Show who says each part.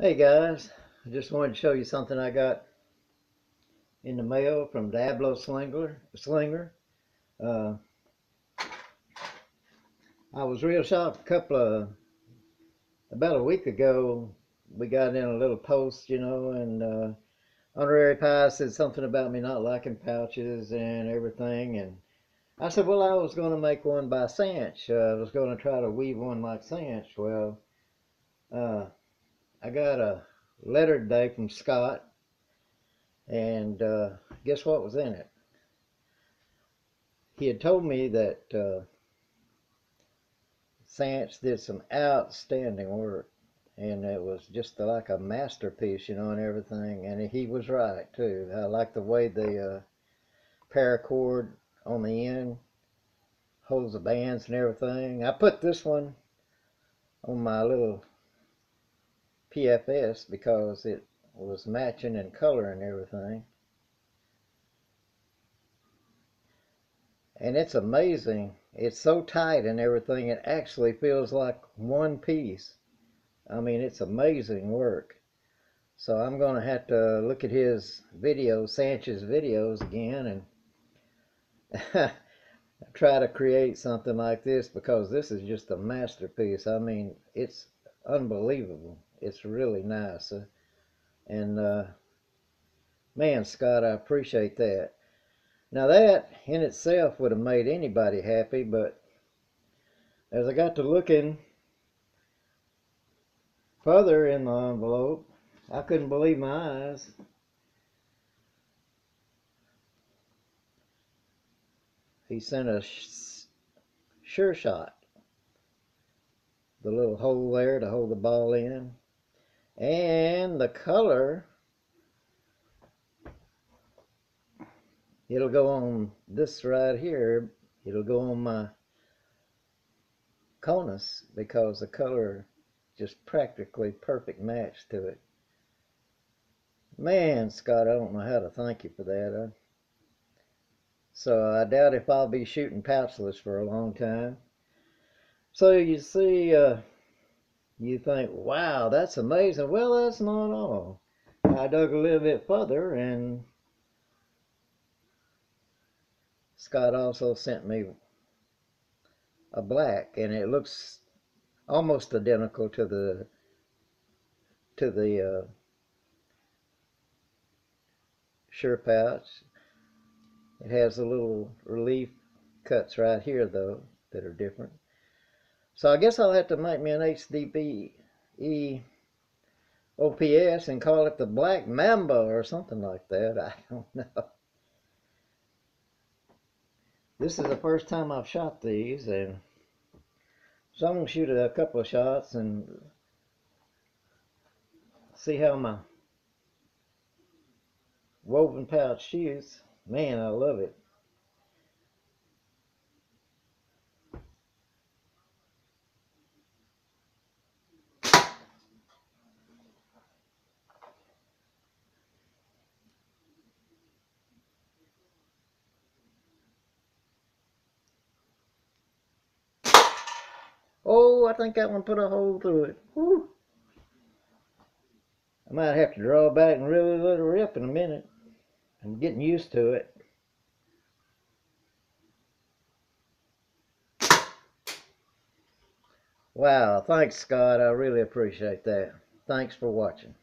Speaker 1: Hey guys, I just wanted to show you something I got in the mail from Diablo Slinger. Slinger. Uh, I was real shocked a couple of, about a week ago, we got in a little post, you know, and uh, Honorary Pie said something about me not liking pouches and everything, and I said, well, I was going to make one by Cinch. Uh, I was going to try to weave one like Cinch. Well, uh, I got a letter today from Scott, and uh, guess what was in it? He had told me that uh, did some outstanding work, and it was just like a masterpiece, you know, and everything. And he was right too. I like the way the uh, paracord on the end holds the bands and everything. I put this one on my little PFS because it was matching in color and everything. And it's amazing. It's so tight and everything, it actually feels like one piece. I mean, it's amazing work. So I'm going to have to look at his videos, Sanchez's videos again, and try to create something like this because this is just a masterpiece. I mean, it's unbelievable it's really nice. Uh, and uh, man, Scott, I appreciate that. Now that in itself would have made anybody happy, but as I got to looking further in the envelope, I couldn't believe my eyes. He sent a sure shot. The little hole there to hold the ball in and the color it'll go on this right here. It'll go on my conus because the color just practically perfect match to it. Man Scott I don't know how to thank you for that so I doubt if I'll be shooting pouchless for a long time. So you see uh, you think, wow, that's amazing. Well, that's not all. I dug a little bit further and Scott also sent me a black and it looks almost identical to the to the uh, sure pouch. It has a little relief cuts right here though that are different. So I guess I'll have to make me an HDPE OPS and call it the Black Mamba or something like that. I don't know. This is the first time I've shot these and so I'm going to shoot a couple of shots and see how my woven pouch shoots. Man, I love it. Oh, I think that one put a hole through it. Whew. I might have to draw back and really let it rip in a minute. I'm getting used to it. Wow, thanks Scott. I really appreciate that. Thanks for watching.